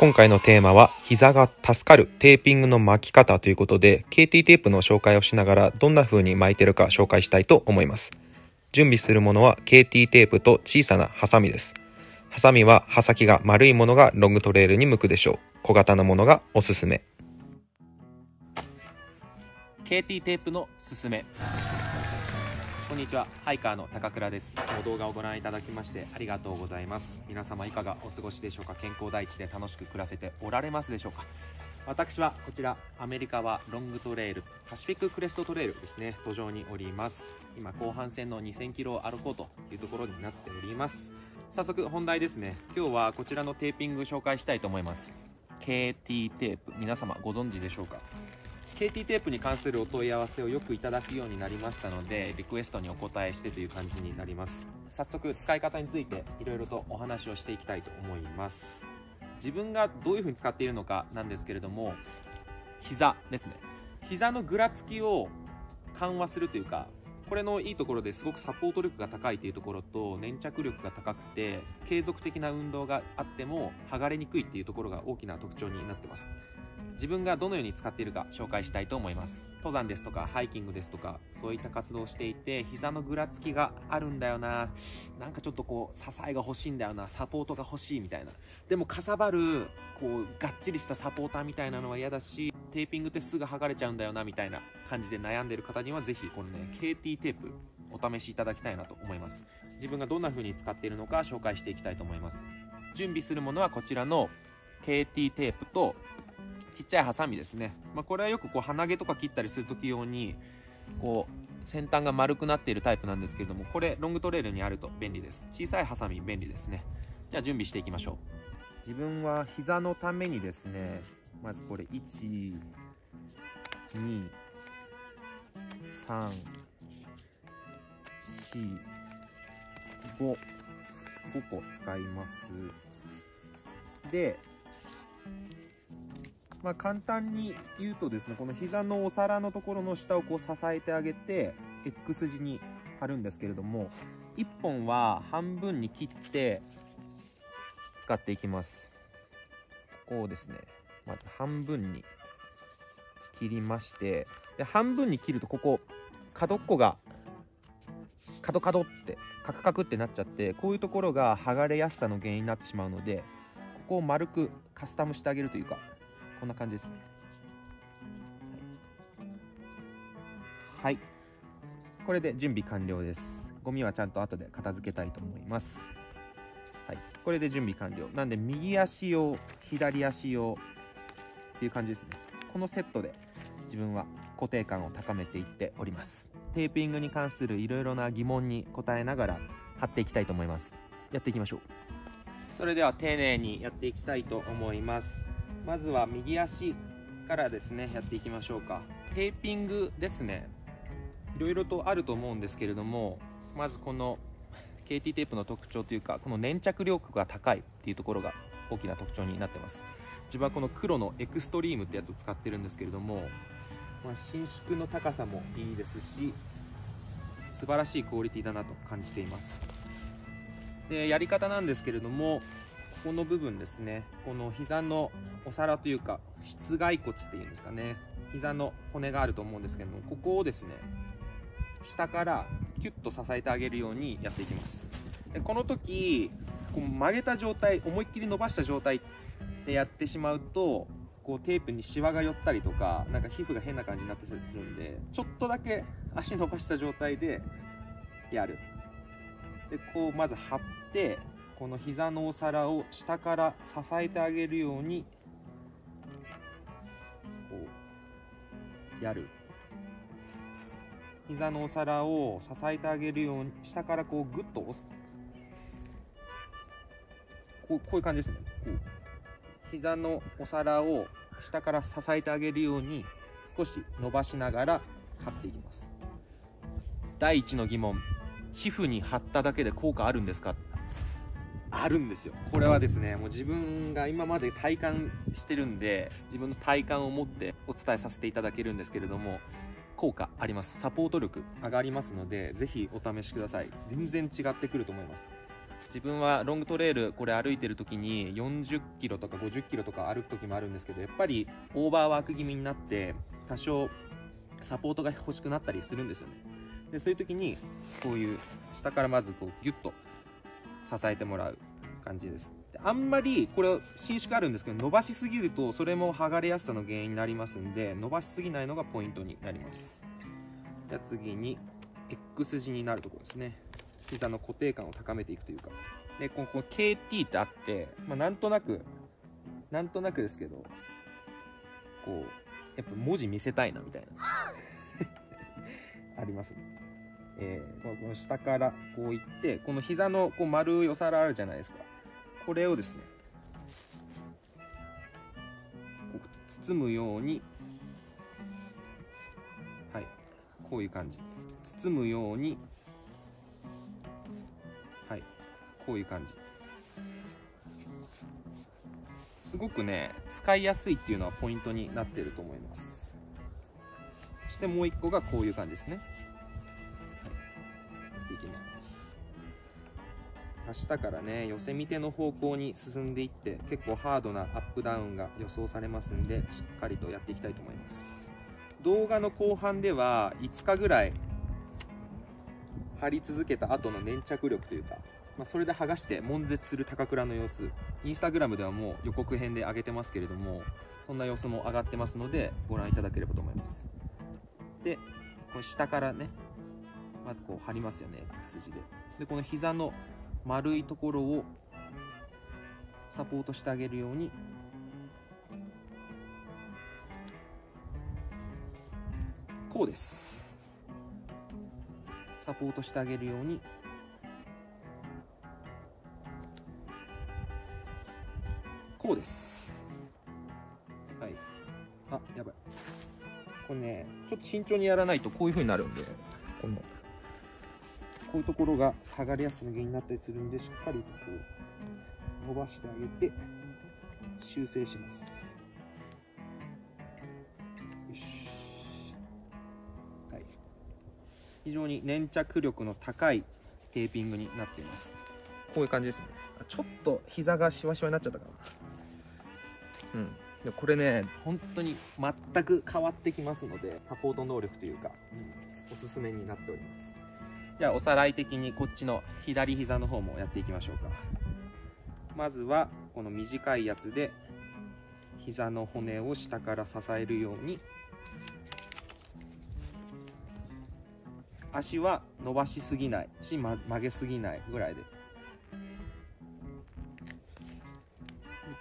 今回のテーマは膝が助かるテーピングの巻き方ということで KT テープの紹介をしながらどんな風に巻いてるか紹介したいと思います。準備するものは KT テープと小さなハサミです。ハサミは刃先が丸いものがロングトレールに向くでしょう。小型のものがおすすめ。KT テープのすすめ。こんにちは。ハイカーの高倉です。いつも動画をご覧いただきましてありがとうございます。皆様いかがお過ごしでしょうか？健康第一で楽しく暮らせておられますでしょうか？私はこちらアメリカはロングトレイルパシフィッククレストトレイルですね。途上におります。今後半戦の2000キロを歩こうというところになっております。早速本題ですね。今日はこちらのテーピング紹介したいと思います。KT テープ。皆様ご存知でしょうか？KT テープに関するお問い合わせをよくいただくようになりましたのでリクエストにお答えしてという感じになります。早速使い方についていろいろとお話をしていきたいと思います。自分がどういう風に使っているのかなんですけれども膝ですね。膝のぐらつきを緩和するというかこれのいいところですごくサポート力が高いというところと粘着力が高くて継続的な運動があっても剥がれにくいっていうところが大きな特徴になってます。自分がどのように使っているか紹介したいと思います。登山ですとかハイキングですとかそういった活動をしていて膝のぐらつきがあるんだよな。なんかちょっとこう支えが欲しいんだよな。サポートが欲しいみたいな。でもかさばるこうがっちりしたサポーターみたいなのは嫌だしテーピングってすぐ剥がれちゃうんだよなみたいな感じで悩んでる方にはぜひこのね KT テープお試しいただきたいなと思います。自分がどんな風に使っているのか紹介していきたいと思います。準備するものはこちらの KT テープとちっちゃいハサミですね、まあ、これはよくこう鼻毛とか切ったりする時用にこう先端が丸くなっているタイプなんですけれどもこれロングトレールにあると便利です。小さいハサミ便利ですね。じゃあ準備していきましょう。自分は膝のためにですねまずこれ1 2 3 4 5 5個使います。でまあ、簡単に言うとですねこの膝のお皿のところの下をこう支えてあげて X 字に貼るんですけれども1本は半分に切って使っていきます。ここをですねまず半分に切りましてで半分に切るとここ角っこがカドカドってカクカクってなっちゃってこういうところが剥がれやすさの原因になってしまうのでここを丸くカスタムしてあげるというかこんな感じですね。はい。これで準備完了です。ゴミはちゃんと後で片付けたいと思います。はい。これで準備完了。なんで右足用左足用っていう感じですね。このセットで自分は固定感を高めていっております。テーピングに関するいろいろな疑問に答えながら貼っていきたいと思います。やっていきましょうそれでは丁寧にやっていきたいと思います。まずは右足からですねやっていきましょうか。テーピングですね。いろいろとあると思うんですけれどもまずこの KT テープの特徴というかこの粘着力が高いっていうところが大きな特徴になってます。自分はこの黒のエクストリームってやつを使ってるんですけれども、まあ、伸縮の高さもいいですし素晴らしいクオリティだなと感じています。でやり方なんですけれどもこの部分ですね。この膝のお皿というか室外骨っていうんですかね。膝の骨があると思うんですけどもここをですね下からキュッと支えてあげるようにやっていきます。でこの時こう曲げた状態思いっきり伸ばした状態でやってしまうとこうテープにシワが寄ったりとかなんか皮膚が変な感じになってたりするんでちょっとだけ足伸ばした状態でやる。でこうまず貼ってこの膝のお皿を下から支えてあげるようにこうやる。膝のお皿を支えてあげるように下からこうグッと押す。こうこういう感じですね。こう。膝のお皿を下から支えてあげるように少し伸ばしながら貼っていきます。第一の疑問。皮膚に貼っただけで効果あるんですか？あるんですよ。これはですねもう自分が今まで体感してるんで自分の体感を持ってお伝えさせていただけるんですけれども効果あります。サポート力上がりますのでぜひお試しください。全然違ってくると思います。自分はロングトレイルこれ歩いてる時に40キロとか50キロとか歩く時もあるんですけどやっぱりオーバーワーク気味になって多少サポートが欲しくなったりするんですよね。でそういう時にこういう下からまずこうギュッと支えてもらう感じです。あんまりこれ伸縮あるんですけど伸ばしすぎるとそれも剥がれやすさの原因になりますんで伸ばしすぎないのがポイントになります。じゃあ次に X 字になるところですね。膝の固定感を高めていくというか。でここ KT ってあって、まあ、なんとなくなんとなくですけどこうやっぱ文字見せたいなみたいな。ありますね。えー。この下からこういってこの膝のこう丸いお皿あるじゃないですか。これをですね包むようにはいこういう感じ。包むようにはいこういう感じ。すごくね使いやすいっていうのはポイントになってると思います。そしてもう一個がこういう感じですね。明日からね寄せ見ての方向に進んでいって結構ハードなアップダウンが予想されますんでしっかりとやっていきたいと思います。動画の後半では5日ぐらい張り続けた後の粘着力というか、まあ、それで剥がして悶絶する高倉の様子。インスタグラムではもう予告編で上げてますけれどもそんな様子も上がってますのでご覧いただければと思います。でこの下からねまずこう貼りますよね X 字で。でこの膝の丸いところをサポートしてあげるように。こうです。サポートしてあげるように。こうです。はい。あやばい。これねちょっと慎重にやらないとこういう風になるんでこの。こういうところが剥がれやすさの原因になったりするんでしっかりとこう伸ばしてあげて修正します。よし。はい。非常に粘着力の高いテーピングになっています。こういう感じですね。あちょっと膝がシワシワになっちゃったかな。うん。でこれね本当に全く変わってきますのでサポート能力というか、うん、おすすめになっておりますじゃあおさらい的にこっちの左膝の方もやっていきましょうか。まずはこの短いやつで膝の骨を下から支えるように。足は伸ばしすぎない。し、曲げすぎないぐらいで。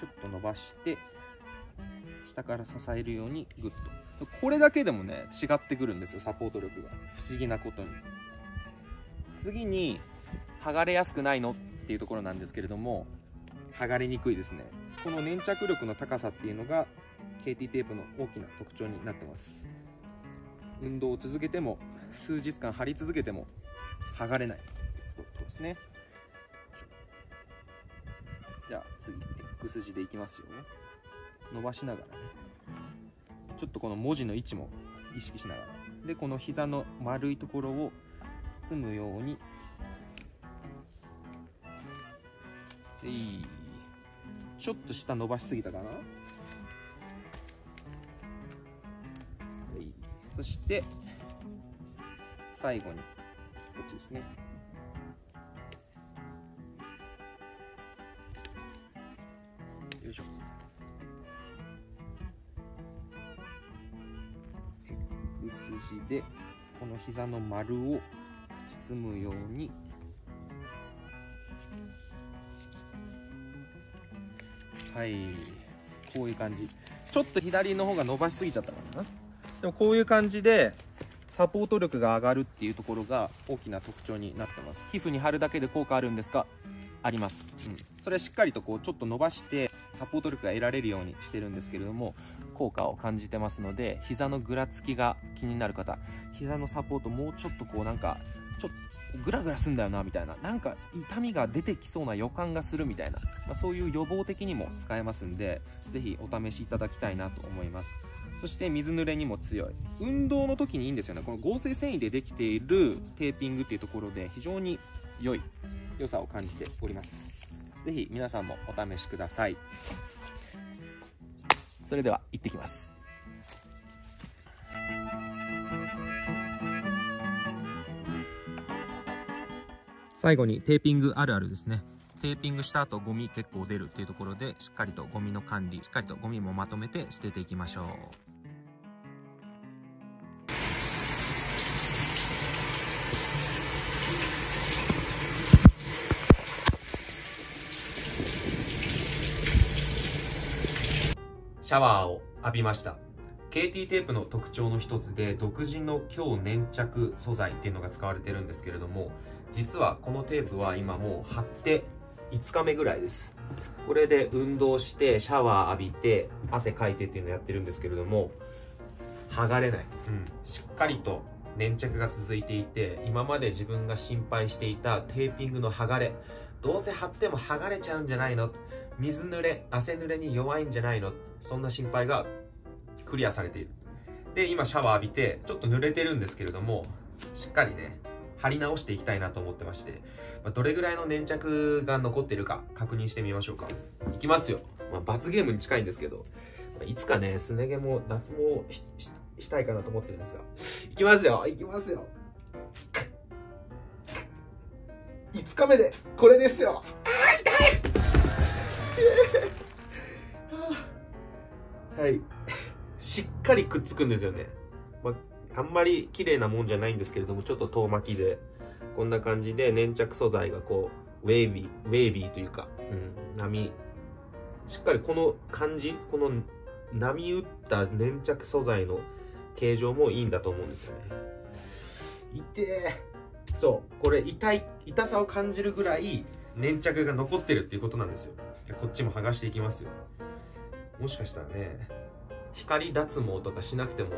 ちょっと伸ばして下から支えるようにグッと。これだけでもね違ってくるんですよサポート力が。不思議なことに。次に剥がれやすくないのっていうところなんですけれども剥がれにくいですね。この粘着力の高さっていうのが KT テープの大きな特徴になってます。運動を続けても数日間貼り続けても剥がれないということですね。じゃあ次 X 字でいきますよ。伸ばしながらね。ちょっとこの文字の位置も意識しながら。でこの膝の丸いところを包むように。でい。いちょっと下伸ばしすぎたかな？はい。そして最後にこっちですね。よいしょ。でこの膝の丸を包むように。はい。こういう感じ。ちょっと左の方が伸ばしすぎちゃったかな。でもこういう感じでサポート力が上がるっていうところが大きな特徴になってます。皮膚に貼るだけで効果あるんですか？あります、うん、それはしっかりとこうちょっと伸ばしてサポート力が得られるようにしてるんですけれども効果を感じてますので膝のぐらつきが気になる方膝のサポートもうちょっとこうなんかグラグラすんだよなみたいな。なんか痛みが出てきそうな予感がするみたいな、まあ、そういう予防的にも使えますんでぜひお試しいただきたいなと思います。そして水濡れにも強い。運動の時にいいんですよね。この合成繊維でできているテーピングっていうところで非常に良い良さを感じております。是非皆さんもお試しください。それでは行ってきます。最後にテーピングあるあるですね。テーピングした後ゴミ結構出るっていうところでしっかりとゴミの管理しっかりとゴミもまとめて捨てていきましょう。シャワーを浴びました。KT テープの特徴の一つで独自の強粘着素材っていうのが使われてるんですけれども実はこのテープは今もう貼って5日目ぐらいです。これで運動してシャワー浴びて汗かいてっていうのをやってるんですけれども剥がれない、うん、しっかりと粘着が続いていて今まで自分が心配していたテーピングの剥がれどうせ貼っても剥がれちゃうんじゃないの？水濡れ汗濡れに弱いんじゃないの？そんな心配がクリアされている。で今シャワー浴びてちょっと濡れてるんですけれどもしっかりね貼り直していきたいなと思ってまして、まあ、どれぐらいの粘着が残ってるか確認してみましょうか。いきますよ、まあ、罰ゲームに近いんですけど。いつかねすね毛も脱毛したいかなと思ってるんですよ。いきますよ。いきますよ。5日目でこれですよ。あ痛い。はいしっかりくっつくんですよね、まあ、あんまり綺麗なもんじゃないんですけれどもちょっと遠巻きで。こんな感じで粘着素材がこうウェービーウェービーというか、うん、波。しっかりこの感じこの波打った粘着素材の形状もいいんだと思うんですよね。痛え。そう。これ痛い痛さを感じるぐらい粘着が残ってるっていうことなんですよ。こっちも剥がしていきますよ。もしかしたらね光脱毛とかしなくても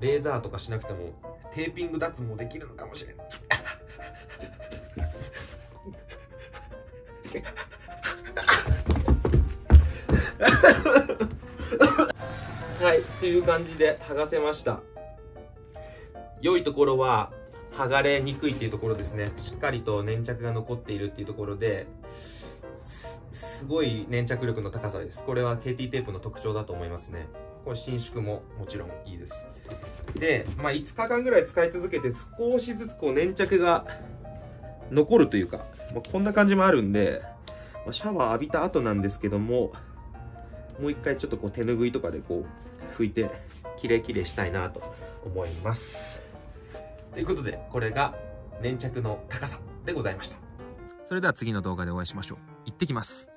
レーザーとかしなくてもテーピング脱毛できるのかもしれないはいという感じで剥がせました。良いところは剥がれにくいっていうところですね。しっかりと粘着が残っているっていうところですすごい粘着力の高さです。これは KT テープの特徴だと思いますね。これ伸縮ももちろんいいです。で、まあ、5日間ぐらい使い続けて少しずつこう粘着が残るというか、まあ、こんな感じもあるんで、まあ、シャワー浴びた後なんですけどももう一回ちょっとこう手ぬぐいとかでこう拭いてキレキレしたいなと思います。ということでこれが粘着の高さでございました。それでは次の動画でお会いしましょう。行ってきます。